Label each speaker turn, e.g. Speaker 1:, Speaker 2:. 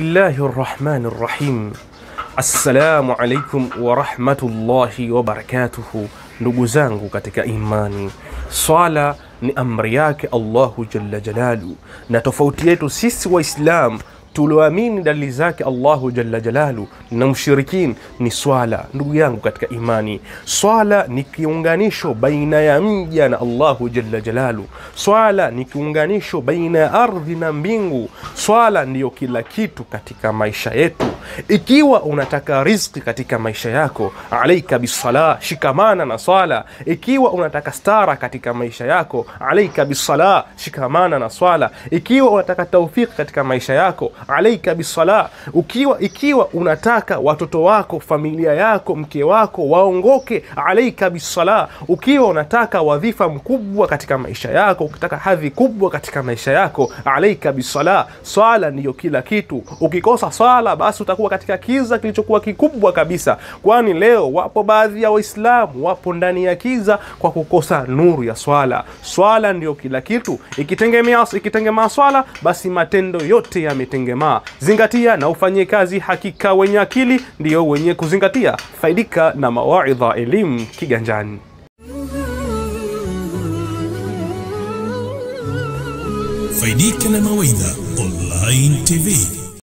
Speaker 1: Bismillahi rahmani rahim. Assalamu alaikum warahmatullahi wabarakatuhu. Ndugu zangu katika imani, swala ni amri yake Allahu jalla jalalu, na tofauti yetu sisi Waislam tulioamini dalili zake Allahu jalla jalalu na mshirikin ni swala. Ndugu yangu katika imani, swala ni kiunganisho baina ya mja na Allahu jalla jalalu. Swala ni kiunganisho baina ya ardhi na mbingu. Swala ndiyo kila kitu katika maisha yetu. Ikiwa unataka riziki katika maisha yako, alaika bisala, shikamana na swala. Ikiwa unataka stara katika maisha yako, alaika bisala, shikamana na swala. Ikiwa unataka taufiki katika maisha yako, alaika bisala. Ukiwa ikiwa unataka watoto wako, familia yako, mke wako waongoke, alaika bisala. Ukiwa unataka wadhifa mkubwa katika maisha yako, ukitaka hadhi kubwa katika maisha yako, alaika bisala. Swala ndiyo kila kitu. Ukikosa swala, basi utakuwa katika kiza kilichokuwa kikubwa kabisa, kwani leo wapo baadhi ya Waislamu wapo ndani ya kiza kwa kukosa nuru ya swala. Swala ndiyo kila kitu. Ikitengemea ikitengemaa swala, basi matendo yote yametengemaa. Zingatia na ufanye kazi. Hakika wenye akili ndiyo wenye kuzingatia. Faidika na mawaidha, elimu kiganjani.
Speaker 2: Faidika na mawaidha online TV.